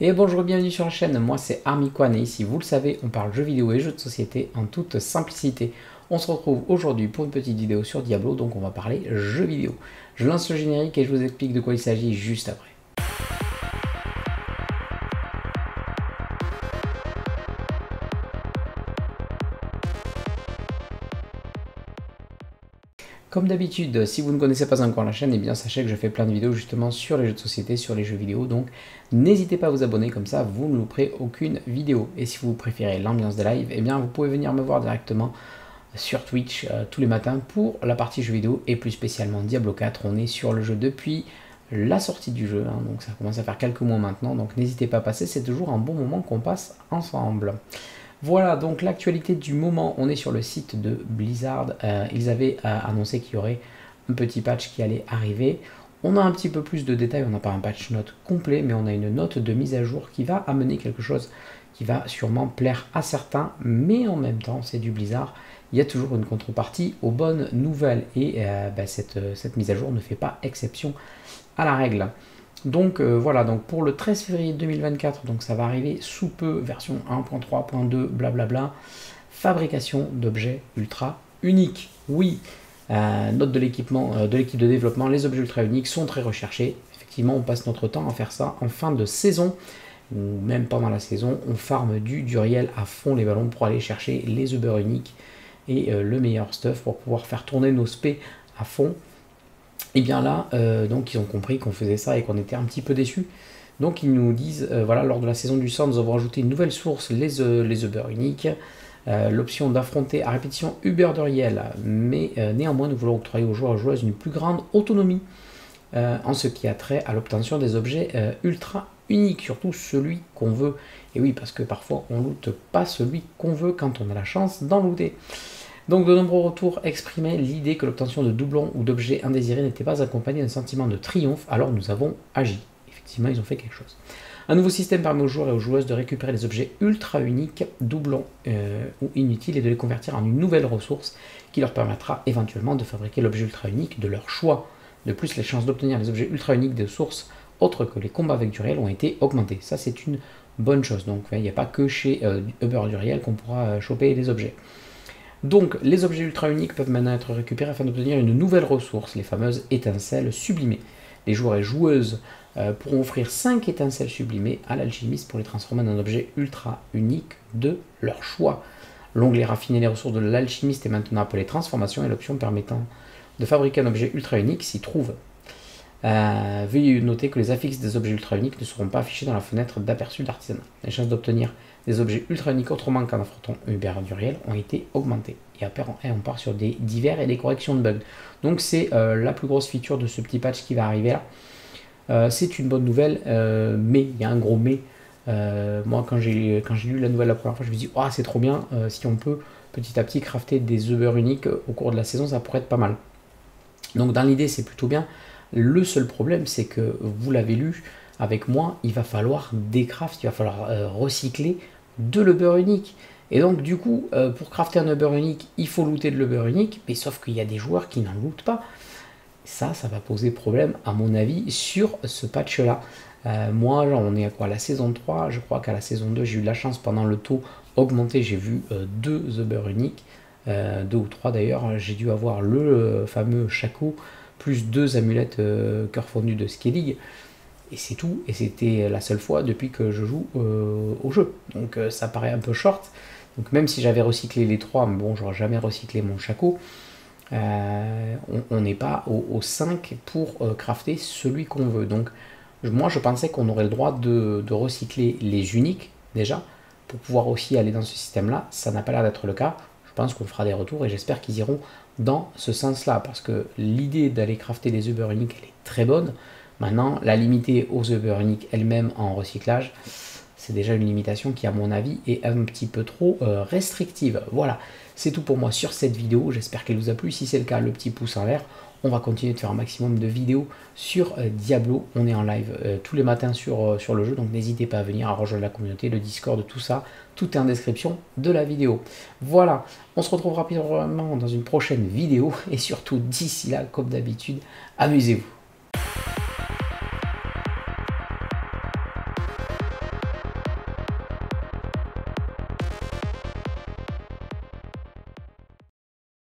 Et bonjour bienvenue sur la chaîne, moi c'est Armikwan et ici vous le savez on parle jeux vidéo et jeux de société en toute simplicité. On se retrouve aujourd'hui pour une petite vidéo sur Diablo donc on va parler jeux vidéo. Je lance le générique et je vous explique de quoi il s'agit juste après. Comme d'habitude, si vous ne connaissez pas encore la chaîne, eh bien sachez que je fais plein de vidéos justement sur les jeux de société, sur les jeux vidéo, donc n'hésitez pas à vous abonner, comme ça vous ne louperez aucune vidéo. Et si vous préférez l'ambiance des lives, eh bien vous pouvez venir me voir directement sur Twitch euh, tous les matins pour la partie jeux vidéo et plus spécialement Diablo 4. On est sur le jeu depuis la sortie du jeu, hein, donc ça commence à faire quelques mois maintenant, donc n'hésitez pas à passer, c'est toujours un bon moment qu'on passe ensemble. Voilà donc l'actualité du moment. On est sur le site de Blizzard. Euh, ils avaient euh, annoncé qu'il y aurait un petit patch qui allait arriver. On a un petit peu plus de détails. On n'a pas un patch note complet, mais on a une note de mise à jour qui va amener quelque chose qui va sûrement plaire à certains. Mais en même temps, c'est du Blizzard. Il y a toujours une contrepartie aux bonnes nouvelles. Et euh, bah, cette, cette mise à jour ne fait pas exception à la règle. Donc euh, voilà, donc pour le 13 février 2024, donc ça va arriver sous peu, version 1.3.2, blablabla, fabrication d'objets ultra uniques. Oui, euh, note de l'équipement, euh, de l'équipe de développement, les objets ultra uniques sont très recherchés. Effectivement, on passe notre temps à faire ça en fin de saison, ou même pendant la saison, on farme du duriel à fond les ballons pour aller chercher les objets uniques et le meilleur stuff pour pouvoir faire tourner nos spé à fond et bien là, euh, donc ils ont compris qu'on faisait ça et qu'on était un petit peu déçus. Donc ils nous disent, euh, voilà, lors de la saison du sang, nous avons rajouté une nouvelle source, les, euh, les Uber uniques, l'option d'affronter à répétition Uber de Riel, mais néanmoins nous voulons octroyer aux joueurs et joueuses une plus grande autonomie en ce qui a trait à l'obtention des objets ultra uniques, surtout celui qu'on veut. Et oui, parce que parfois on loot pas celui qu'on veut quand on a la chance d'en looter. Donc de nombreux retours exprimaient l'idée que l'obtention de doublons ou d'objets indésirés n'était pas accompagnée d'un sentiment de triomphe, alors nous avons agi. Effectivement, ils ont fait quelque chose. Un nouveau système permet aux joueurs et aux joueuses de récupérer les objets ultra uniques, doublons euh, ou inutiles et de les convertir en une nouvelle ressource qui leur permettra éventuellement de fabriquer l'objet ultra unique de leur choix. De plus, les chances d'obtenir les objets ultra uniques de sources autres que les combats avec du ont été augmentées. Ça, c'est une bonne chose. Donc, il n'y a pas que chez euh, Uber du réel qu'on pourra euh, choper les objets. Donc, les objets ultra uniques peuvent maintenant être récupérés afin d'obtenir une nouvelle ressource, les fameuses étincelles sublimées. Les joueurs et joueuses euh, pourront offrir 5 étincelles sublimées à l'alchimiste pour les transformer en un objet ultra unique de leur choix. L'onglet raffiner les ressources de l'alchimiste est maintenant appelé transformation et l'option permettant de fabriquer un objet ultra unique s'y trouve. Euh, veuillez noter que les affixes des objets ultra uniques ne seront pas affichés dans la fenêtre d'aperçu d'artisanat. Les chances d'obtenir des objets ultra uniques autrement qu'en affrontant Uber du réel ont été augmentées. Et après, on part sur des divers et des corrections de bugs. Donc c'est euh, la plus grosse feature de ce petit patch qui va arriver là. Euh, c'est une bonne nouvelle, mais il y a un gros mais. moi, quand j'ai lu la nouvelle la première fois, je me dis, oh, c'est trop bien, si on peut petit à petit crafter des Uber uniques au cours de la saison, ça pourrait être pas mal. Donc dans l'idée, c'est plutôt bien. Le seul problème, c'est que vous l'avez lu avec moi, il va falloir décraft, il va falloir euh, recycler de l'Uber unique. Et donc, du coup, euh, pour crafter un Uber unique, il faut looter de l'Uber unique, mais sauf qu'il y a des joueurs qui n'en lootent pas. Ça, ça va poser problème, à mon avis, sur ce patch-là. Euh, moi, on est à quoi La saison 3, je crois qu'à la saison 2, j'ai eu la chance pendant le taux augmenté, j'ai vu deux Uber uniques, deux ou trois d'ailleurs. J'ai dû avoir le fameux Chaco plus deux amulettes euh, cœur fondu de Skellig. Et c'est tout. Et c'était la seule fois depuis que je joue euh, au jeu. Donc euh, ça paraît un peu short. Donc même si j'avais recyclé les trois, mais bon, j'aurais jamais recyclé mon Chaco. on n'est pas au, 5 pour crafter celui qu'on veut. Donc moi je pensais qu'on aurait le droit de, recycler les uniques déjà pour pouvoir aussi aller dans ce système là. Ça n'a pas l'air d'être le cas. Pense qu'on fera des retours et j'espère qu'ils iront dans ce sens-là, parce que l'idée d'aller crafter des Uber uniques, elle est très bonne. Maintenant, la limiter aux Uber uniques elle-même en recyclage, c'est déjà une limitation qui, à mon avis, est un petit peu trop euh, restrictive. Voilà, c'est tout pour moi sur cette vidéo. J'espère qu'elle vous a plu. Si c'est le cas, le petit pouce en l'air. On va continuer de faire un maximum de vidéos sur euh, Diablo. On est en live euh, tous les matins sur, sur le jeu, donc n'hésitez pas à venir à rejoindre la communauté, le Discord, tout ça. Tout est en description de la vidéo. Voilà, on se retrouve rapidement dans une prochaine vidéo et surtout d'ici là, comme d'habitude, amusez-vous.